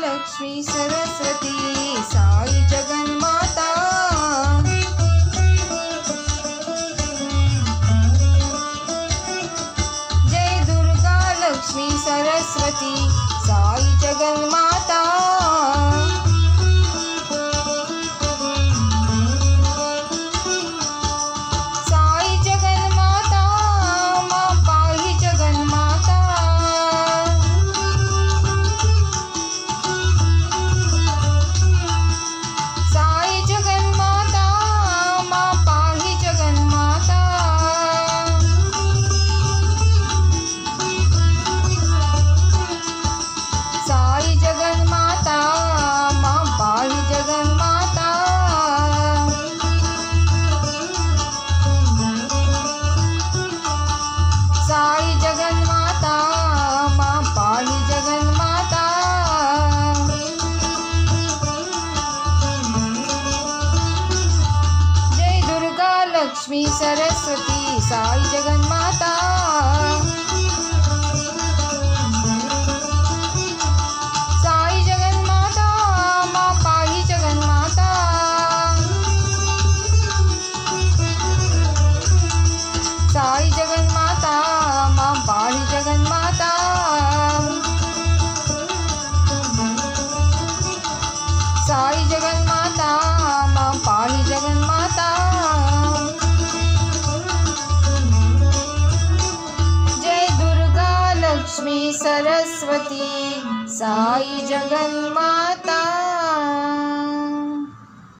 Lakshmi Saraswati Sai Jaganmata. Jai Durga Lakshmi Saraswati Sai Jaganmata Lakshmi Saraswati Sai Jaganmata Lakshmi Saraswati Sai Jaganmata